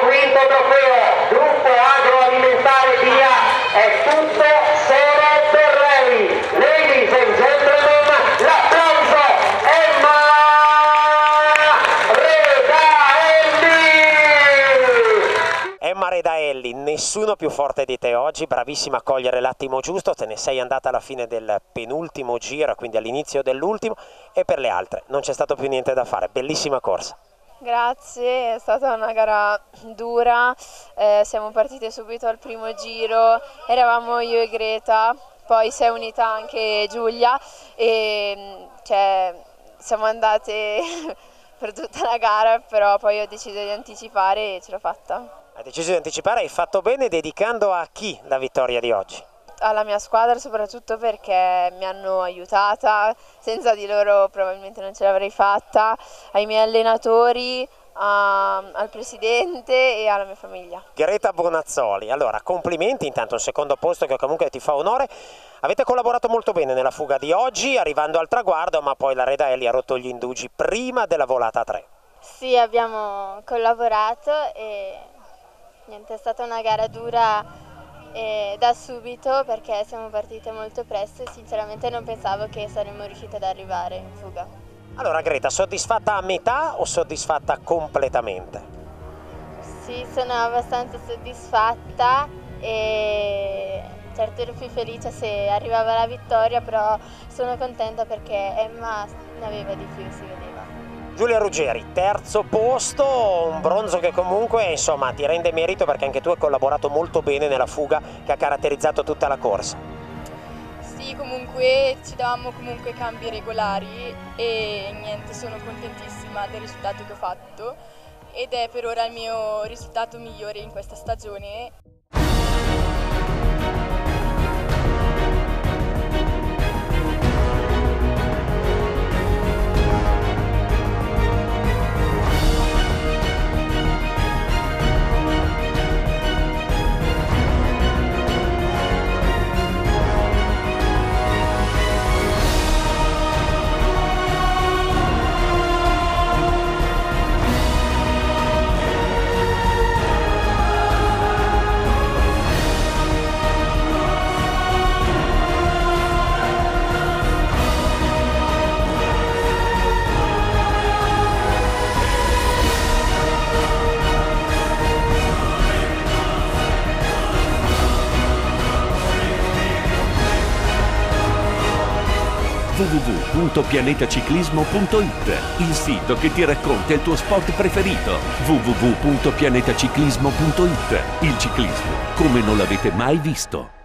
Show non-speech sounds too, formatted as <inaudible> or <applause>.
quinto trofeo gruppo agroalimentare via è tutto solo lei, ladies and gentlemen l'applauso Emma Redaelli Emma Redaelli nessuno più forte di te oggi bravissima a cogliere l'attimo giusto te ne sei andata alla fine del penultimo giro quindi all'inizio dell'ultimo e per le altre non c'è stato più niente da fare bellissima corsa. Grazie, è stata una gara dura, eh, siamo partite subito al primo giro, eravamo io e Greta, poi si è unita anche Giulia e cioè, siamo andate <laughs> per tutta la gara, però poi ho deciso di anticipare e ce l'ho fatta. Hai deciso di anticipare, hai fatto bene dedicando a chi la vittoria di oggi? Alla mia squadra soprattutto perché mi hanno aiutata, senza di loro probabilmente non ce l'avrei fatta, ai miei allenatori, a, al presidente e alla mia famiglia. Greta Bonazzoli, allora complimenti, intanto un secondo posto che comunque ti fa onore. Avete collaborato molto bene nella fuga di oggi, arrivando al traguardo, ma poi la Redaelli ha rotto gli indugi prima della volata 3. Sì, abbiamo collaborato e niente, è stata una gara dura eh, da subito perché siamo partite molto presto e sinceramente non pensavo che saremmo riuscite ad arrivare in fuga. Allora Greta, soddisfatta a metà o soddisfatta completamente? Sì, sono abbastanza soddisfatta e certo ero più felice se arrivava la vittoria, però sono contenta perché Emma ne aveva di più, si vedeva. Giulia Ruggeri, terzo posto, un bronzo che comunque insomma ti rende merito perché anche tu hai collaborato molto bene nella fuga che ha caratterizzato tutta la corsa. Sì, comunque ci davamo comunque cambi regolari e niente, sono contentissima del risultato che ho fatto ed è per ora il mio risultato migliore in questa stagione. www.pianetaciclismo.it, il sito che ti racconta il tuo sport preferito. www.pianetaciclismo.it, il ciclismo come non l'avete mai visto.